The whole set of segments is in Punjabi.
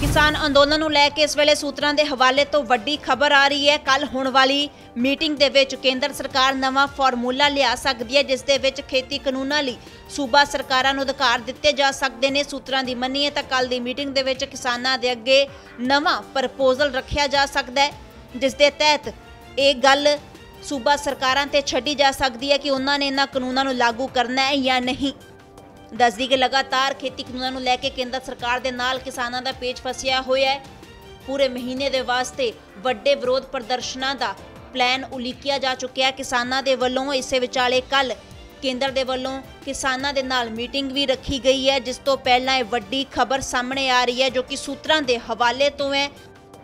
ਕਿਸਾਨ ਅੰਦੋਲਨ ਨੂੰ ਲੈ ਕੇ ਇਸ ਵੇਲੇ ਸੂਤਰਾਂ ਦੇ ਹਵਾਲੇ ਤੋਂ ਵੱਡੀ ਖਬਰ ਆ ਰਹੀ ਹੈ। ਕੱਲ ਹੋਣ ਵਾਲੀ ਮੀਟਿੰਗ ਦੇ ਵਿੱਚ ਕੇਂਦਰ ਸਰਕਾਰ ਨਵਾਂ ਫਾਰਮੂਲਾ ਲਿਆ ਸਕਦੀ ਹੈ, ਜਿਸ ਦੇ ਵਿੱਚ ਖੇਤੀ ਕਾਨੂੰਨਾਂ ਲਈ ਸੂਬਾ ਸਰਕਾਰਾਂ ਨੂੰ ਅਧਿਕਾਰ ਦਿੱਤੇ ਜਾ ਸਕਦੇ ਨੇ। ਸੂਤਰਾਂ ਦੀ ਮੰਨੀਏ ਤਾਂ ਕੱਲ ਦੀ ਮੀਟਿੰਗ ਦੇ ਵਿੱਚ ਕਿਸਾਨਾਂ ਦੇ ਅੱਗੇ ਨਵਾਂ ਪ੍ਰਪੋਜ਼ਲ ਰੱਖਿਆ ਜਾ ਸਕਦਾ ਹੈ, ਜਿਸ ਦੇ ਤਹਿਤ ਇਹ ਗੱਲ ਸੂਬਾ ਸਰਕਾਰਾਂ ਤੇ ਛੱਡੀ ਜਾ ਸਕਦੀ ਹੈ ਕਿ ਉਹਨਾਂ ਨੇ ਇਹਨਾਂ ਕਾਨੂੰਨਾਂ ਨੂੰ ਲਾਗੂ ਕਰਨਾ ਹੈ ਜਾਂ ਨਹੀਂ। ਦੱਸਦੀ ਕਿ ਲਗਾਤਾਰ ਖੇਤੀ ਕਾਨੂੰਨਾਂ ਨੂੰ ਲੈ ਕੇ ਕੇਂਦਰ ਸਰਕਾਰ ਦੇ ਨਾਲ ਕਿਸਾਨਾਂ ਦਾ ਪੇਚ ਫਸਿਆ ਹੋਇਆ ਹੈ। ਪੂਰੇ ਮਹੀਨੇ ਦੇ ਵਾਸਤੇ ਵੱਡੇ ਵਿਰੋਧ ਪ੍ਰਦਰਸ਼ਨਾਂ ਦਾ ਪਲਾਨ ਉਲੀਕਿਆ ਜਾ ਚੁੱਕਿਆ ਕਿਸਾਨਾਂ ਦੇ ਵੱਲੋਂ ਇਸੇ ਵਿਚਾਲੇ ਕੱਲ ਕੇਂਦਰ ਦੇ ਵੱਲੋਂ ਕਿਸਾਨਾਂ ਦੇ ਨਾਲ ਮੀਟਿੰਗ ਵੀ ਰੱਖੀ ਗਈ ਹੈ, ਜਿਸ ਤੋਂ ਪਹਿਲਾਂ ਇਹ ਵੱਡੀ ਖਬਰ ਸਾਹਮਣੇ ਆ ਰਹੀ ਹੈ, ਜੋ ਕਿ ਸੂਤਰਾਂ ਦੇ ਹਵਾਲੇ ਤੋਂ ਹੈ।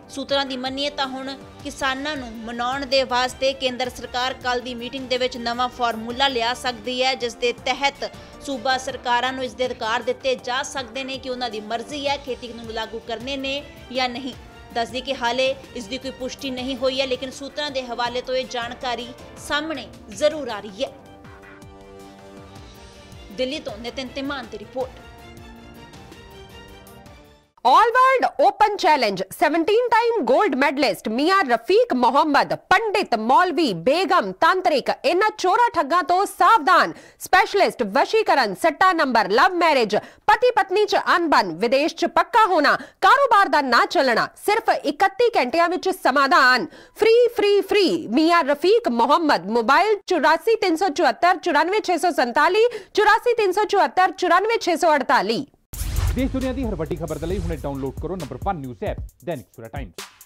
ਸੂਤਰਾਂ ਦੀ ਮੰਨੀਏ ਤਾਂ ਹੁਣ ਕਿਸਾਨਾਂ ਨੂੰ ਮਨਾਉਣ ਦੇ ਵਾਸਤੇ ਕੇਂਦਰ ਸਰਕਾਰ ਕੱਲ ਦੀ ਮੀਟਿੰਗ ਦੇ ਵਿੱਚ ਨਵਾਂ ਫਾਰਮੂਲਾ ਲਿਆ ਸਕਦੀ ਹੈ, ਜਿਸ ਦੇ ਤਹਿਤ ਸੂਬਾ ਸਰਕਾਰਾਂ ਨੂੰ ਇਸ ਦੇ ਅਧਿਕਾਰ ਦਿੱਤੇ ਜਾ ਸਕਦੇ ਨੇ ਕਿ ਉਹਨਾਂ ਦੀ ਮਰਜ਼ੀ ਹੈ, ਖੇਤੀ ਨੂੰ ਲਾਗੂ ਕਰਨੇ ਨੇ ਜਾਂ ਨਹੀਂ। ਦੱਸਦੀ ਕਿ ਹਾਲੇ ਇਸ ਦੀ ਕੋਈ ਪੁਸ਼ਟੀ ਨਹੀਂ ਹੋਈ ਹੈ, ਲੇਕਿਨ ਸੂਤਰਾਂ ਦੇ ਹਵਾਲੇ ਤੋਂ ਇਹ ਜਾਣਕਾਰੀ ਸਾਹਮਣੇ ਜ਼ਰੂਰ ਆ ਰਹੀ ਹੈ। ਦਿੱਲੀ ਤੋਂ ਨਿਤਿਨ ਤਿਮਾਨ ਦੀ report. All world open challenge 17 time gold medalist Miyan Rafiq Mohammad पंडित मौलवी बेगम तांत्रिक इन चोरा ठग्गां तो सावधान स्पेशलिस्ट वशीकरण सट्टा नंबर लव मैरिज पति पत्नी च अनबन विदेश च पक्का होना कारोबार दा ना चलना सिर्फ़ 31 घंटिया विच समाधान फ्री फ्री फ्री मियाँ रफीक मोहम्मद मोबाइल चौरासी तीन सौ चौहत्तर चौरानवे छह सौ संताली चौरासी तीन सौ चौहत्तर चौरानवे छह सौ अड़ताली ਦੇਸ਼ ਦੁਨੀਆ ਦੀ ਹਰ ਵੱਡੀ ਖਬਰ ਦੇ ਲਈ ਹੁਣੇ ਡਾਊਨਲੋਡ ਕਰੋ ਨੰਬਰ 1 ਨਿਊਜ਼ ਐਪ ਦੈਨਿਕ ਸੂਰਾ ਟਾਈਮਸ